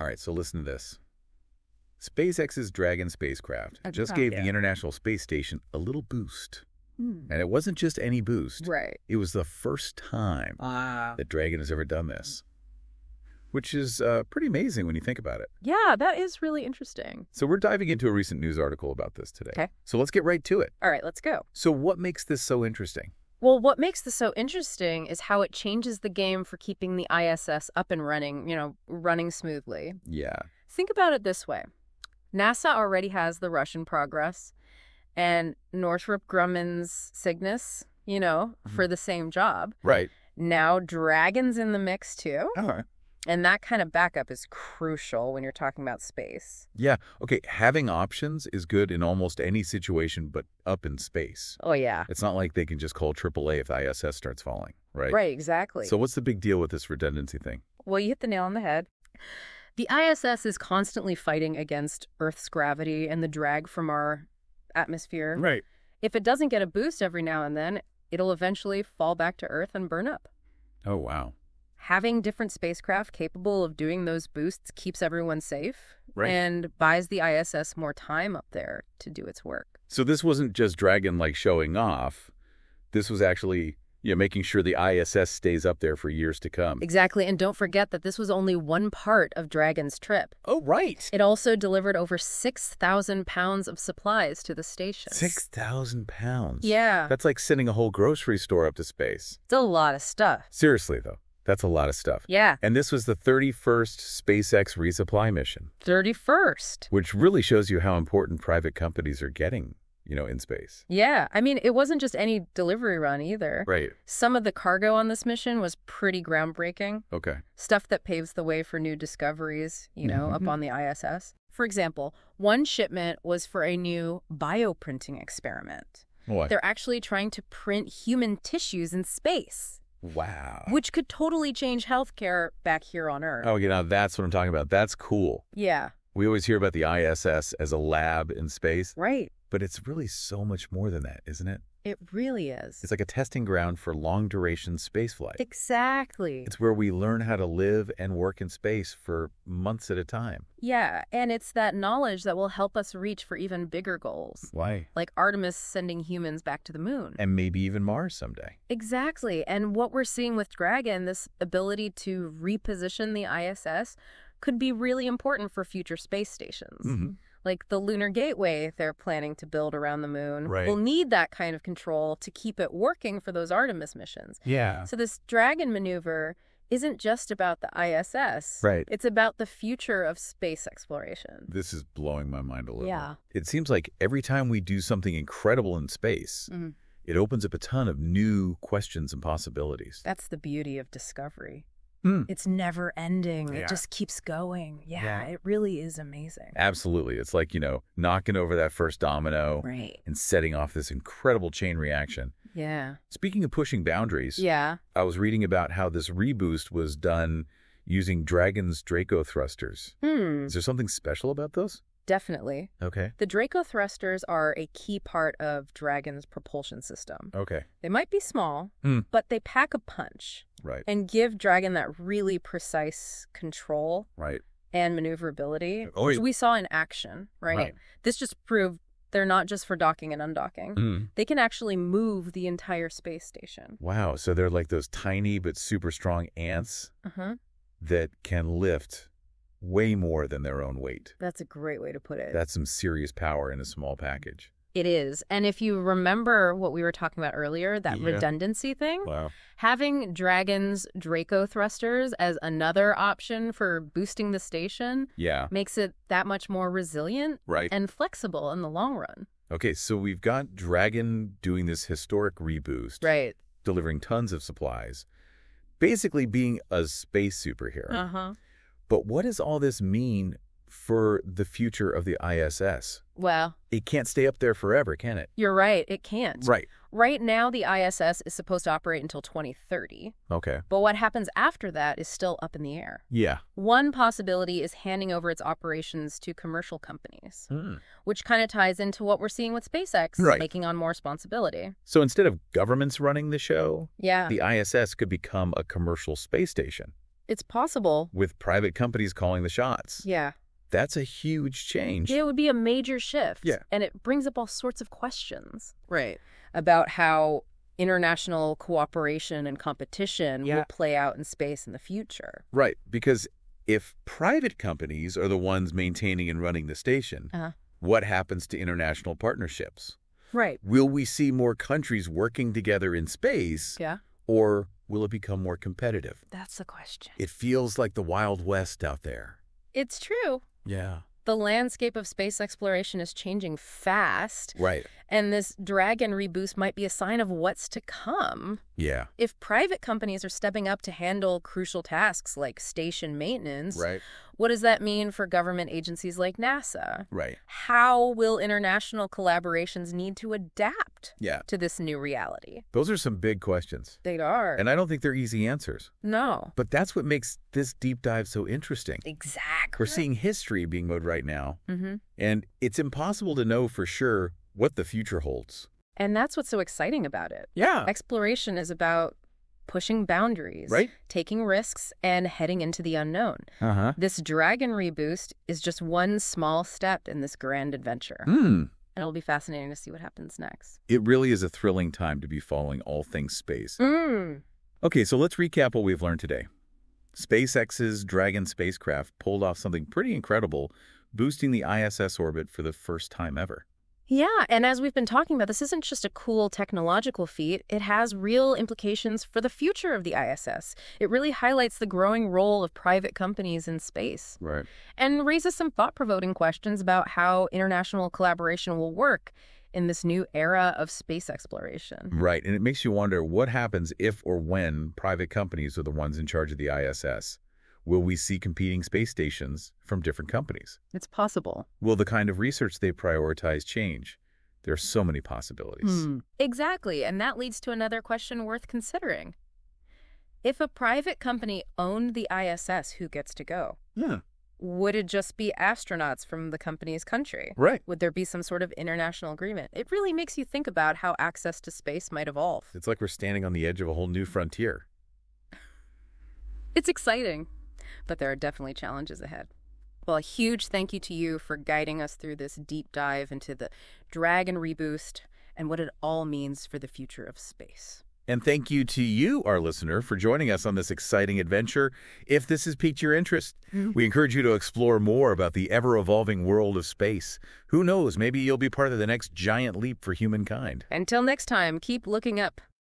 All right, so listen to this. SpaceX's Dragon spacecraft A just gave yeah. the International Space Station a little boost. Hmm. And it wasn't just any boost. Right. It was the first time Ah. that Dragon has ever done this, which is uh, pretty amazing when you think about it. yeah, that is really interesting. So we're diving into a recent news article about this today. Okay. So let's get right to it. All right, let's go. So what makes this so interesting? Well, what makes this so interesting is how it changes the game for keeping the ISS up and running, you know, running smoothly. Yeah. Think about it this way NASA already has the Russian Progress and Northrop Grumman's Cygnus, you know, mm-hmm. for the same job. Right. Now Dragon's in the mix too. All right. And that kind of backup is crucial when you're talking about space. Yeah. Okay. Having options is good in almost any situation, but up in space. Oh, yeah. It's not like they can just call AAA if the ISS starts falling, right? Right, exactly. So what's the big deal with this redundancy thing? Well, you hit the nail on the head. The ISS is constantly fighting against Earth's gravity and the drag from our atmosphere. Right. If it doesn't get a boost every now and then, it'll eventually fall back to Earth and burn up. Oh, wow. Having different spacecraft capable of doing those boosts keeps everyone safe Right. and buys the ISS more time up there to do its work. So this wasn't just Dragon like showing off. This was actually you know, making sure the ISS stays up there for years to come. Exactly. And don't forget that this was only one part of Dragon's trip. Oh, right. It also delivered over 6,000 pounds of supplies to the station. 6,000 pounds. Yeah. That's like sending a whole grocery store up to space. It's a lot of stuff. Seriously, though, that's a lot of stuff. Yeah. And this was the 31st SpaceX resupply mission, 31st. which really shows you how important private companies are getting, you know, in space. Yeah. I mean, it wasn't just any delivery run either. Right. Some of the cargo on this mission was pretty groundbreaking. Okay. Stuff that paves the way for new discoveries, you know, up Mhm. on the ISS. For example, one shipment was for a new bioprinting experiment. What? They're actually trying to print human tissues in space, Wow. which could totally change healthcare back here on Earth. Oh, you know, that's what I'm talking about. That's cool. Yeah, We always hear about the ISS as a lab in space, right. but it's really so much more than that, isn't it? It really is. It's like a testing ground for long duration spaceflight. Exactly. It's where we learn how to live and work in space for months at a time. Yeah, and it's that knowledge that will help us reach for even bigger goals, Why? like Artemis sending humans back to the moon. And maybe even Mars someday. Exactly. And what we're seeing with Dragon, this ability to reposition the ISS, could be really important for future space stations. Mhm. Like the Lunar Gateway they're planning to build around the moon Right. will need that kind of control to keep it working for those Artemis missions. Yeah. So this Dragon maneuver isn't just about the ISS. Right. It's about the future of space exploration. This is blowing my mind a little. Yeah. It seems like every time we do something incredible in space, Mhm. it opens up a ton of new questions and possibilities. That's the beauty of discovery. Hmm. It's never ending. Yeah. It just keeps going. Yeah, Yeah. it really is amazing. Absolutely. It's like, you know, knocking over that first domino Right. and setting off this incredible chain reaction. Yeah. Speaking of pushing boundaries, Yeah. I was reading about how this reboost was done using Dragon's Draco thrusters. Hmm. Is there something special about those? Definitely. Okay. The Draco thrusters are a key part of Dragon's propulsion system. Okay. They might be small, Hmm. but they pack a punch Right. and give Dragon that really precise control Right. and maneuverability, Oh, which we saw in action, right? Right. This just proved they're not just for docking and undocking. Mm. They can actually move the entire space station. Wow. So they're like those tiny but super strong ants Uh-huh. that can lift way more than their own weight. That's a great way to put it. That's some serious power in a small package. It is. And if you remember what we were talking about earlier, that Yeah. redundancy thing, Wow. having Dragon's Draco thrusters as another option for boosting the station Yeah. makes it that much more resilient Right. and flexible in the long run. Okay, so we've got Dragon doing this historic reboost, Right. delivering tons of supplies, basically being a space superhero. Uh-huh. But what does all this mean for the future of the ISS? Well, It can't stay up there forever, can it? you're right. It can't. Right. Right now, the ISS is supposed to operate until 2030. Okay. But what happens after that is still up in the air. Yeah. One possibility is handing over its operations to commercial companies, Hmm. which kind of ties into what we're seeing with SpaceX, Right. taking on more responsibility. So instead of governments running the show, Yeah. the ISS could become a commercial space station. It's possible. with private companies calling the shots. Yeah. That's a huge change. It would be a major shift. Yeah. And it brings up all sorts of questions Right. about how international cooperation and competition Yeah. will play out in space in the future. Right, because if private companies are the ones maintaining and running the station, Uh-huh. what happens to international partnerships? Right. Will we see more countries working together in space, Yeah. or will it become more competitive? That's the question. It feels like the Wild West out there. It's true. Yeah. The landscape of space exploration is changing fast, Right. and this Dragon reboost might be a sign of what's to come. Yeah. If private companies are stepping up to handle crucial tasks like station maintenance, Right. What does that mean for government agencies like NASA? Right. How will international collaborations need to adapt Yeah. to this new reality? Those are some big questions. They are. And I don't think they're easy answers. no. But that's what makes this deep dive so interesting. Exactly. We're seeing history being made right now, hmm and it's impossible to know for sure what the future holds. And that's what's so exciting about it. Yeah. Exploration is about pushing boundaries, Right. taking risks, and heading into the unknown. Uh-huh. This Dragon reboost is just one small step in this grand adventure. Hmm. And it'll be fascinating to see what happens next. It really is a thrilling time to be following all things space. Mm. Okay, so let's recap what we've learned today. SpaceX's Dragon spacecraft pulled off something pretty incredible, boosting the ISS orbit for the first time ever. Yeah, and as we've been talking about, this isn't just a cool technological feat. It has real implications for the future of the ISS. It really highlights the growing role of private companies in space Right. and raises some thought provoking questions about how international collaboration will work in this new era of space exploration. Right, and it makes you wonder what happens if or when private companies are the ones in charge of the ISS. Will we see competing space stations from different companies? It's possible. Will the kind of research they prioritize change? There are so many possibilities. Hmm. Exactly, and that leads to another question worth considering. If a private company owned the ISS, who gets to go? Yeah. Would it just be astronauts from the company's country? Right. Would there be some sort of international agreement? It really makes you think about how access to space might evolve. It's like we're standing on the edge of a whole new frontier. It's exciting, but there are definitely challenges ahead. Well, a huge thank you to you for guiding us through this deep dive into the Dragon Reboost and what it all means for the future of space. And thank you to you, our listener, for joining us on this exciting adventure. If this has piqued your interest, mm. we encourage you to explore more about the ever evolving world of space. Who knows, maybe you'll be part of the next giant leap for humankind. Until next time, keep looking up.